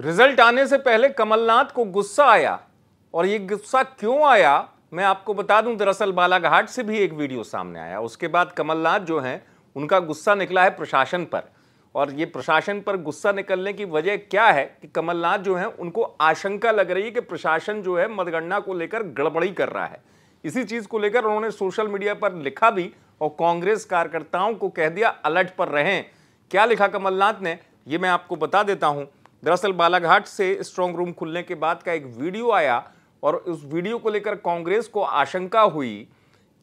Result आने से पहले कमलनाथ को गुस्सा आया। और ये गुस्सा क्यों आया, मैं आपको बता दूँ, दरअसल बालाघाट से भी एक वीडियो सामने आया। उसके बाद कमलनाथ जो हैं, उनका गुस्सा निकला है प्रशासन पर। और ये प्रशासन पर गुस्सा निकलने की वजह क्या है कि कमलनाथ जो है, उनको आशंका लग रही है कि प्रशासन जो है, मतगणना को लेकर गड़बड़ी कर रहा है। इसी चीज़ को लेकर उन्होंने सोशल मीडिया पर लिखा भी और कांग्रेस कार्यकर्ताओं को कह दिया, अलर्ट पर रहें। क्या लिखा कमलनाथ ने? ये मैं आपको बता देता हूँ। दरअसल बालाघाट से स्ट्रांग रूम खुलने के बाद का एक वीडियो आया और उस वीडियो को लेकर कांग्रेस को आशंका हुई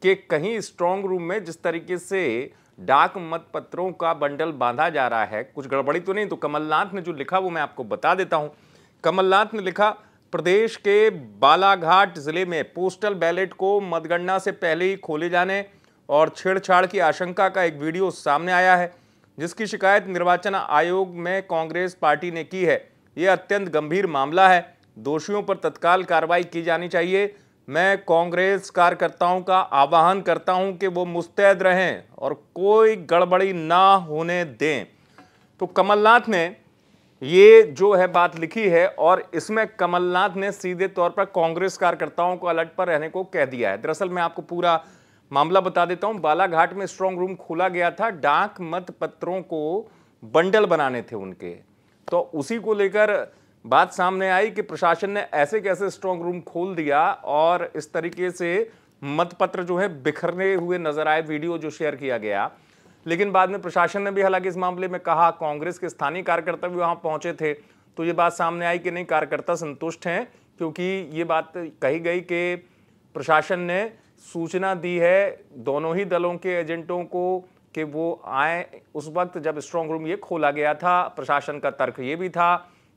कि कहीं स्ट्रांग रूम में जिस तरीके से डाक मत पत्रों का बंडल बांधा जा रहा है, कुछ गड़बड़ी तो नहीं? तो कमलनाथ ने जो लिखा वो मैं आपको बता देता हूँ। कमलनाथ ने लिखा, प्रदेश के बालाघाट ज़िले में पोस्टल बैलेट को मतगणना से पहले ही खोले जाने और छेड़छाड़ की आशंका का एक वीडियो सामने आया है। जिसकी शिकायत निर्वाचन आयोग में कांग्रेस पार्टी ने की है। यह अत्यंत गंभीर मामला है। दोषियों पर तत्काल कार्रवाई की जानी चाहिए। मैं कांग्रेस कार्यकर्ताओं का आह्वान करता हूँ कि वो मुस्तैद रहें और कोई गड़बड़ी ना होने दें। तो कमलनाथ ने ये जो है बात लिखी है और इसमें कमलनाथ ने सीधे तौर पर कांग्रेस कार्यकर्ताओं को अलर्ट पर रहने को कह दिया है। दरअसल मैं आपको पूरा मामला बता देता हूँ, बालाघाट में स्ट्रांग रूम खोला गया था, डाक मत पत्रों को बंडल बनाने थे उनके। तो उसी को लेकर बात सामने आई कि प्रशासन ने ऐसे कैसे स्ट्रांग रूम खोल दिया और इस तरीके से मतपत्र जो है बिखरने हुए नज़र आए, वीडियो जो शेयर किया गया। लेकिन बाद में प्रशासन ने भी हालाँकि इस मामले में कहा, कांग्रेस के स्थानीय कार्यकर्ता भी वहाँ पहुँचे थे। तो ये बात सामने आई कि नहीं, कार्यकर्ता संतुष्ट हैं, क्योंकि ये बात कही गई कि प्रशासन ने सूचना दी है दोनों ही दलों के एजेंटों को कि वो आए उस वक्त जब स्ट्रांग रूम ये खोला गया था, प्रशासन का तर्क ये भी था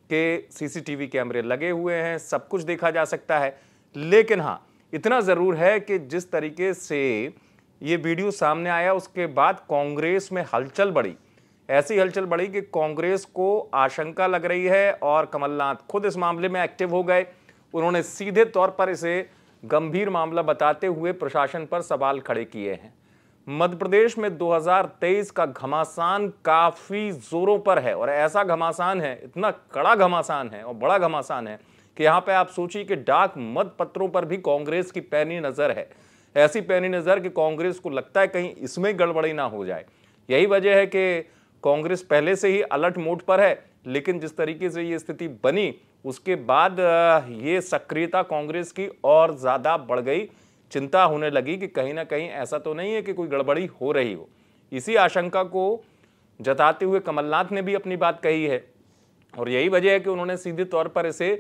कि सीसीटीवी कैमरे लगे हुए हैं, सब कुछ देखा जा सकता है। लेकिन हाँ इतना ज़रूर है कि जिस तरीके से ये वीडियो सामने आया, उसके बाद कांग्रेस में हलचल बढ़ी। ऐसी हलचल बढ़ी कि कांग्रेस को आशंका लग रही है और कमलनाथ खुद इस मामले में एक्टिव हो गए। उन्होंने सीधे तौर पर इसे गंभीर मामला बताते हुए प्रशासन पर सवाल खड़े किए हैं। मध्य प्रदेश में 2023 का घमासान काफ़ी जोरों पर है और ऐसा घमासान है, इतना कड़ा घमासान है और बड़ा घमासान है कि यहाँ पे आप सोचिए कि डाक मत पत्रों पर भी कांग्रेस की पैनी नज़र है। ऐसी पैनी नज़र कि कांग्रेस को लगता है कहीं इसमें गड़बड़ी ना हो जाए। यही वजह है कि कांग्रेस पहले से ही अलर्ट मोड पर है। लेकिन जिस तरीके से ये स्थिति बनी, उसके बाद ये सक्रियता कांग्रेस की और ज़्यादा बढ़ गई। चिंता होने लगी कि कहीं ना कहीं ऐसा तो नहीं है कि कोई गड़बड़ी हो रही हो। इसी आशंका को जताते हुए कमलनाथ ने भी अपनी बात कही है और यही वजह है कि उन्होंने सीधे तौर पर इसे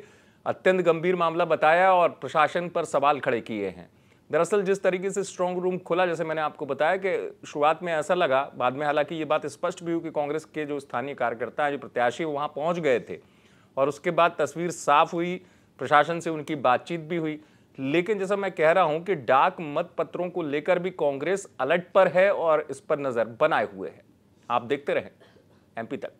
अत्यंत गंभीर मामला बताया और प्रशासन पर सवाल खड़े किए हैं। दरअसल जिस तरीके से स्ट्रांग रूम खुला, जैसे मैंने आपको बताया कि शुरुआत में ऐसा लगा, बाद में हालाँकि ये बात स्पष्ट भी हुई कि कांग्रेस के जो स्थानीय कार्यकर्ता हैं, जो प्रत्याशी वहाँ पहुँच गए थे। और उसके बाद तस्वीर साफ़ हुई, प्रशासन से उनकी बातचीत भी हुई। लेकिन जैसा मैं कह रहा हूँ कि डाक मत पत्रों को लेकर भी कांग्रेस अलर्ट पर है और इस पर नज़र बनाए हुए है। आप देखते रहें एमपी तक।